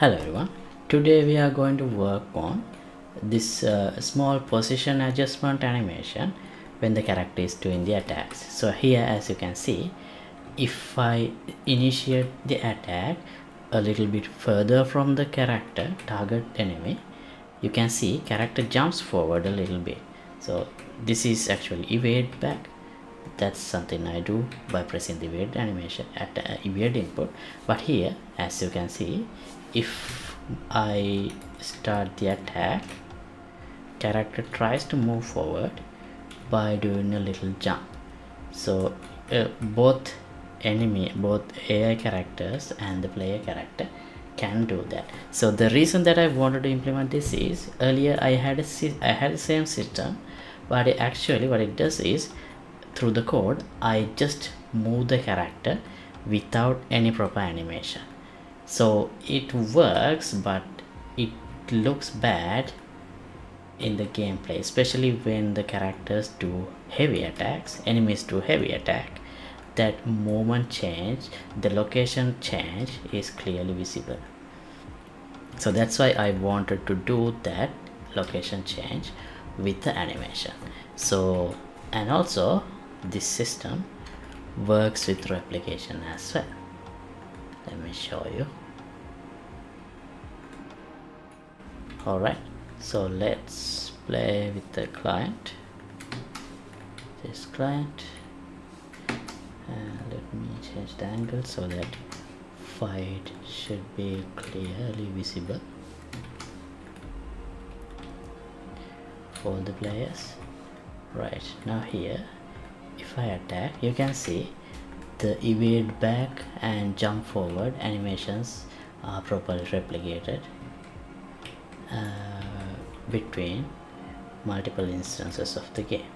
Hello everyone. Today we are going to work on this uh, small position adjustment animation when the character is doing the attacks. So here as you can see, if I initiate the attack a little bit further from the character target enemy, you can see character jumps forward a little bit. So this is actually evade back that's something I do by pressing the evade animation at uh, evade input but here as you can see if I start the attack character tries to move forward by doing a little jump. So uh, both enemy both AI characters and the player character can do that. So the reason that I wanted to implement this is earlier I had a I had the same system but actually what it does is through the code I just move the character without any proper animation so it works but it looks bad in the gameplay especially when the characters do heavy attacks enemies do heavy attack. That moment change the location change is clearly visible. So that's why I wanted to do that location change with the animation. So and also this system works with replication as well. Let me show you alright so let's play with the client. This client and let me change the angle so that fight should be clearly visible for the players. Right now here if I attack you can see the evade back and jump forward. Animations are properly replicated uh, between multiple instances of the game.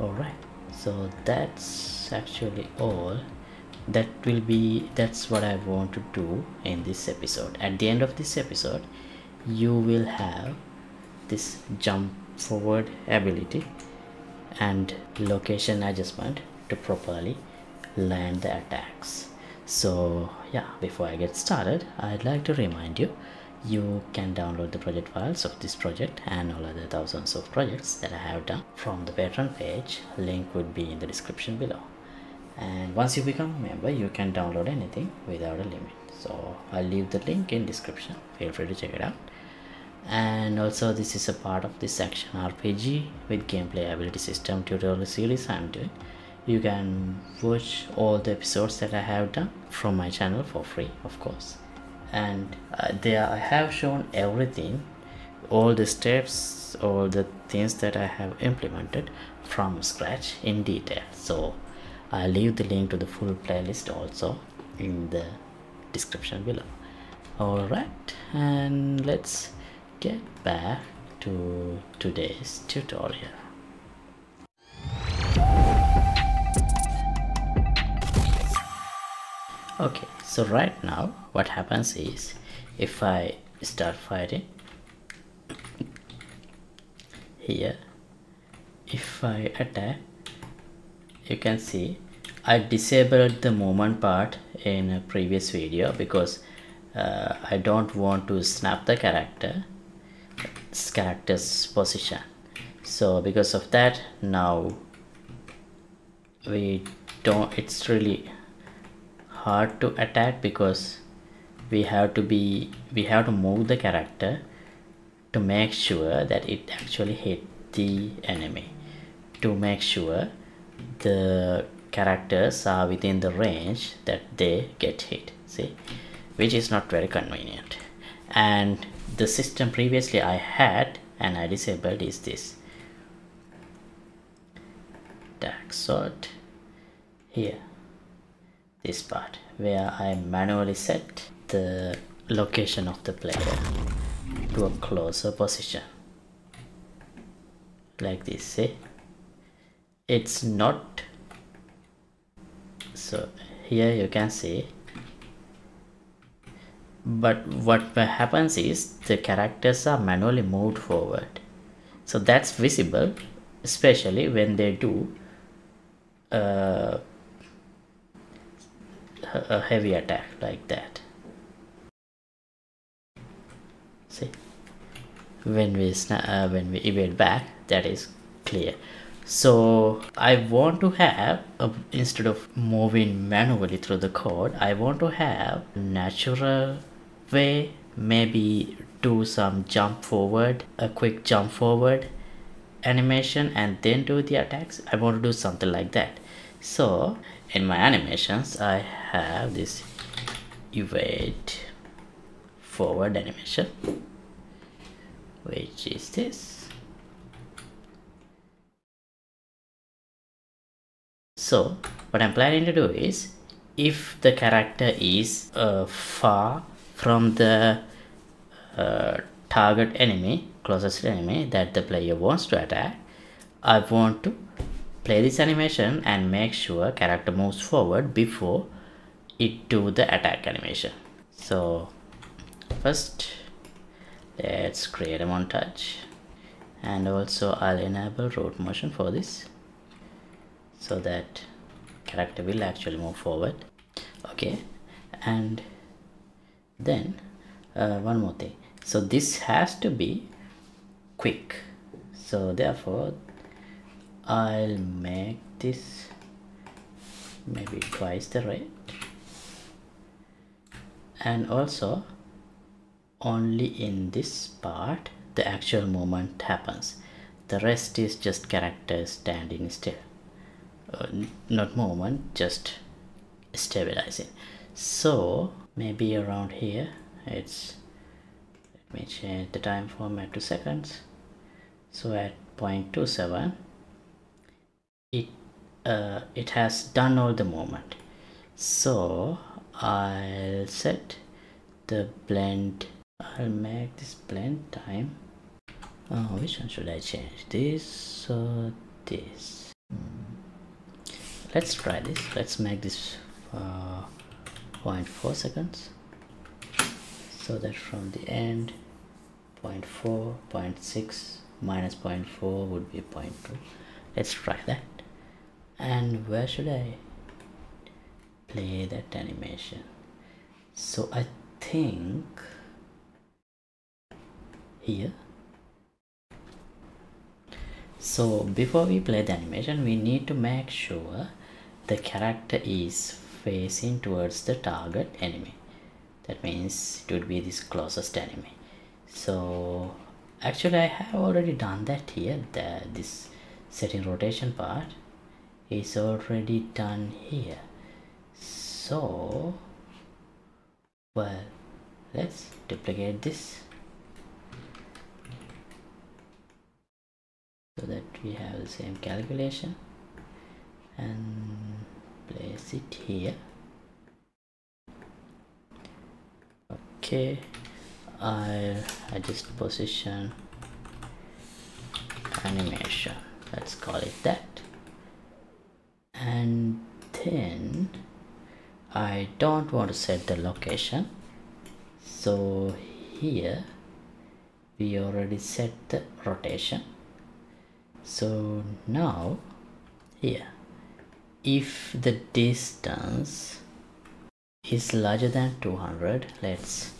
Alright so that's actually all that will be that's what I want to do in this episode. At the end of this episode you will have this jump forward ability and location adjustment to properly land the attacks. So yeah before i get started i'd like to remind you you can download the project files of this project and all other thousands of projects that i have done from the patreon page. Link would be in the description below. And once you become a member you can download anything without a limit. So i'll leave the link in description. Feel free to check it out. And also this is a part of this action rpg with gameplay ability system tutorial series i'm doing you can watch all the episodes that i have done from my channel for free of course. And uh, there i have shown everything all the steps all the things that i have implemented from scratch in detail. So i'll leave the link to the full playlist also in the description below. All right and let's get back to today's tutorial okay so right now what happens is if I start fighting here if I attack you can see I disabled the movement part in a previous video because uh, I don't want to snap the character character's position. So because of that now we don't it's really hard to attack because we have to be we have to move the character to make sure that it actually hit the enemy. To make sure the characters are within the range that they get hit see? Which is not very convenient. And the system previously I had and I disabled is this. Dark sort here this part where I manually set the location of the player to a closer position. Like this see? It's not so here you can see. But what happens is the characters are manually moved forward. So that's visible especially when they do uh, a heavy attack like that. See? When we uh, when we evade back that is clear. So I want to have a, instead of moving manually through the code I want to have natural way maybe do some jump forward a quick jump forward animation and then do the attacks. I want to do something like that. So in my animations I have this evade forward animation which is this. So what I'm planning to do is if the character is uh, far from the uh, target enemy closest enemy that the player wants to attack I want to play this animation and make sure character moves forward before it do the attack animation. So first let's create a montage. And also I'll enable root motion for this so that character will actually move forward. Okay. And then uh, one more thing. So this has to be quick. So therefore I'll make this maybe twice the rate. And also only in this part the actual movement happens. The rest is just characters standing still. Uh, not movement just stabilizing. So maybe around here it's let me change the time format to seconds. So at 0.27 it uh, it has done all the movement. So I'll set the blend I'll make this blend time. Oh, which one should I change? This or this? Hmm. let's try this. Let's make this uh, 0.4 seconds. So that from the end 0.4 0.6 minus 0.4 would be 0.2 let's try that and where should I play that animation? So I think here. So before we play the animation we need to make sure the character is facing towards the target enemy. That means it would be this closest enemy. So actually I have already done that here the, this setting rotation part is already done here. So well let's duplicate this so that we have the same calculation and place it here. Okay I'll adjust position animation. Let's call it that and then I don't want to set the location. So here we already set the rotation. So now here if the distance is larger than 200 let's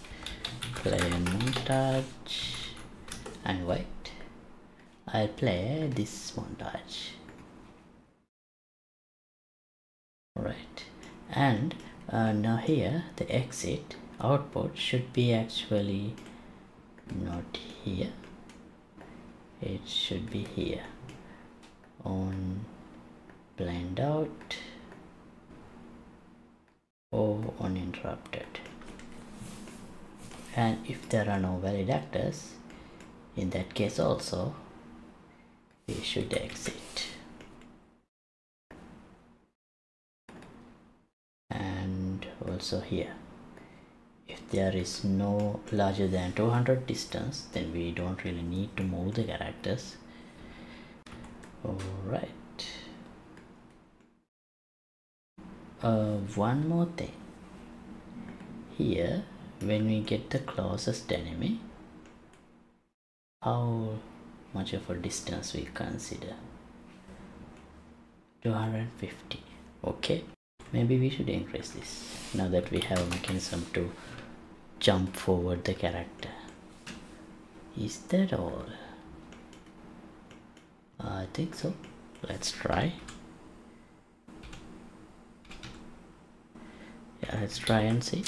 play a montage and wait. I'll play this montage right. And uh, now here the exit output should be actually not here. It should be here. On blend out or uninterrupted and if there are no valid actors in that case also we should exit and also here. If there is no larger than 200 distance then we don't really need to move the characters. All right uh, one more thing. Here when we get the closest enemy how much of a distance we consider? 250 okay maybe we should increase this now that we have a mechanism to jump forward the character. Is that all? I think so. Let's try. Yeah let's try and see.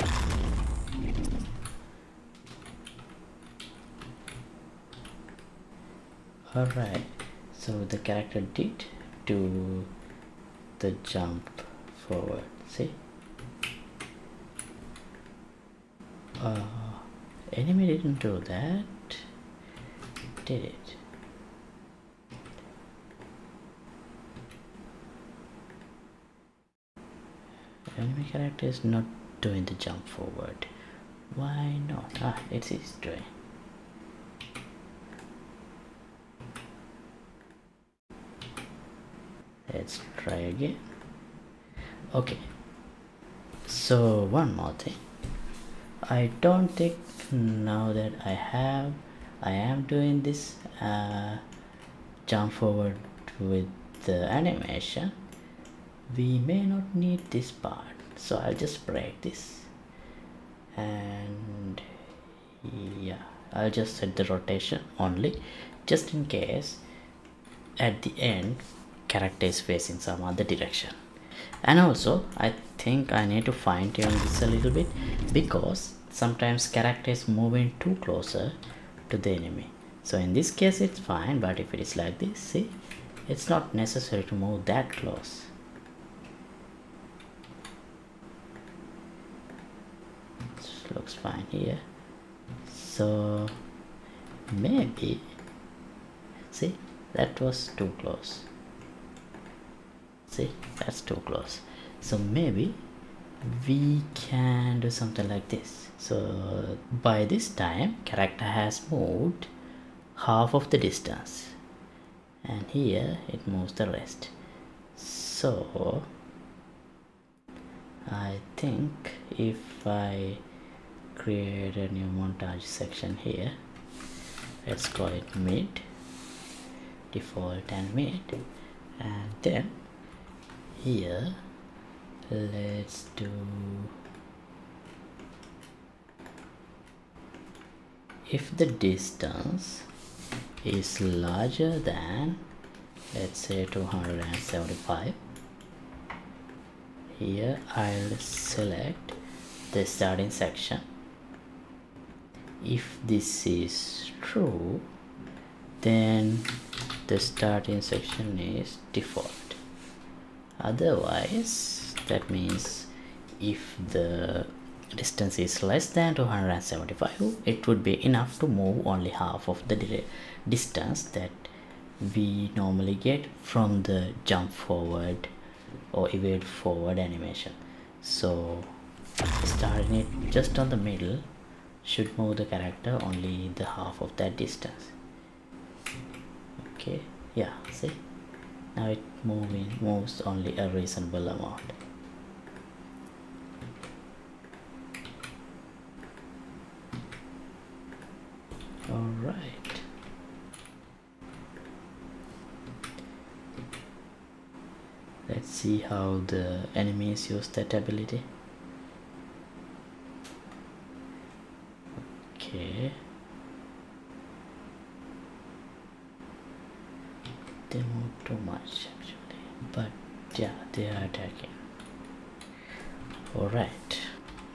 Alright so the character did do the jump forward. See? Uh, enemy didn't do that. Did it? Enemy character is not doing the jump forward. Why not? Ah it is doing. Let's try again okay. So one more thing. I don't think now that I have I am doing this uh, jump forward with the animation we may not need this part. So I'll just break this. And yeah I'll just set the rotation only just in case at the end character is facing some other direction and also I think I need to fine tune this a little bit because sometimes character is moving too closer to the enemy. So in this case it's fine but if it is like this see it's not necessary to move that close. Looks fine here. So maybe see that was too close see that's too close. So maybe we can do something like this. So by this time character has moved half of the distance. And here it moves the rest. So I think if I create a new montage section here let's call it mid default and mid and then here. Let's do if the distance is larger than let's say 275 here I'll select the starting section. If this is true then the starting section is default otherwise that means if the distance is less than 275 it would be enough to move only half of the distance that we normally get from the jump forward or evade forward animation. So starting it just on the middle should move the character only the half of that distance. Okay yeah see now it moving moves only a reasonable amount. All right. Let's see how the enemies use that ability okay they move too much actually but yeah they are attacking all right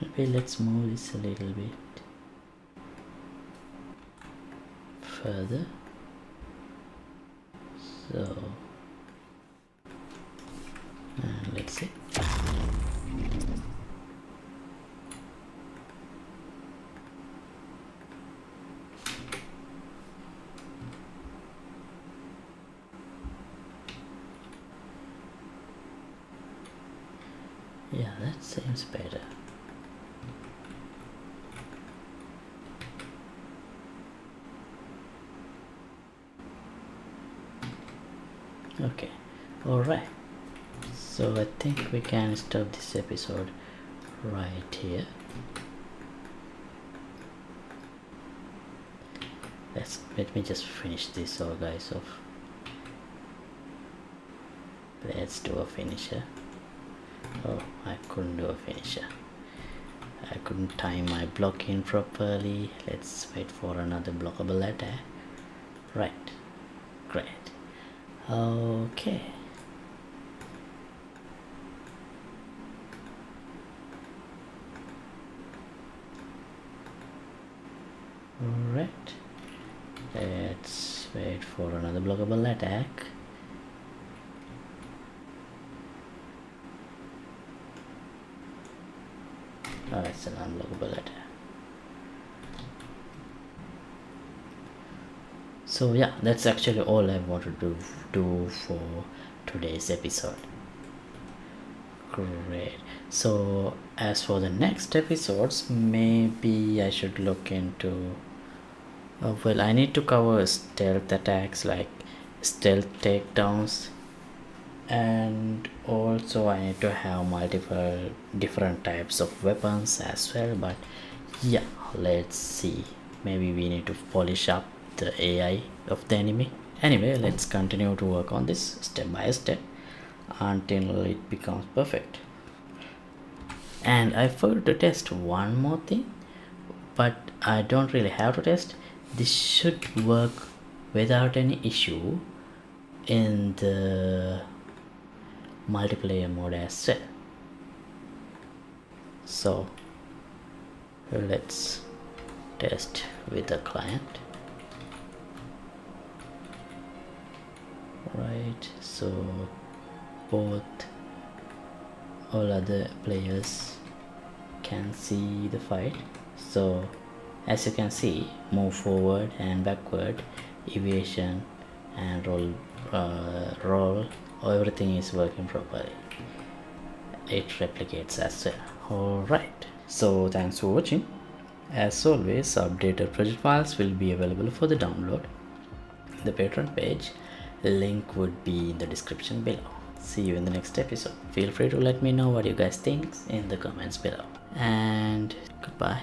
maybe let's move this a little bit. Further. So. Let's see. Yeah that seems better okay. All right. So i think we can stop this episode right here. Let's let me just finish this all guys off. Let's do a finisher. Oh I couldn't do a finisher. I couldn't time my block in properly. Let's wait for another blockable attack. Right. Great okay. Alright, let's wait for another blockable attack. Oh, it's an unblockable attack. So yeah, that's actually all I wanted to do for today's episode. Great. So as for the next episodes, maybe I should look into uh, well, I need to cover stealth attacks like stealth takedowns and also I need to have multiple different types of weapons as well but yeah let's see maybe we need to polish up the AI of the enemy. Anyway let's continue to work on this step by step until it becomes perfect. And I forgot to test one more thing but I don't really have to test. This should work without any issue in the multiplayer mode as well. So let's test with the client right so both all other players can see the fight. So as you can see move forward and backward evasion and roll uh, roll everything is working properly. It replicates as well. Alright so thanks for watching. As always updated project files will be available for the download. The patreon page link would be in the description below. See you in the next episode. Feel free to let me know what you guys think in the comments below. And goodbye